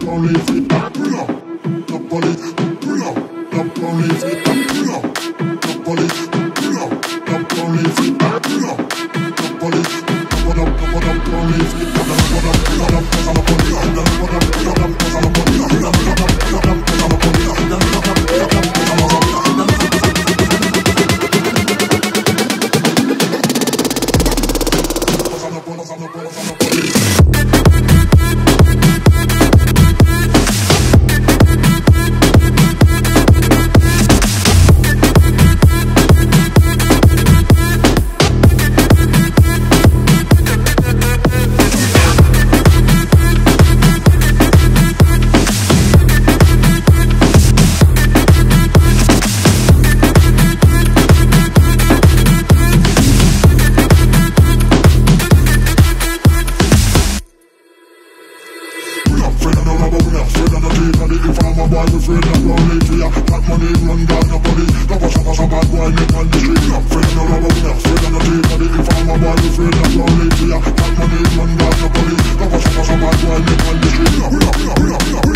police, up. The police, Friend of the rubber we are Straight on the beat And the informer boy we friend of no need We are got money run down nobody Double shop as a bad boy make on the street now Friend of the rubber we are Straight on the beat And the informer boy we friend of no need We are got money run down nobody Double shop as a bad boy make on the street We are, we are, we are, we are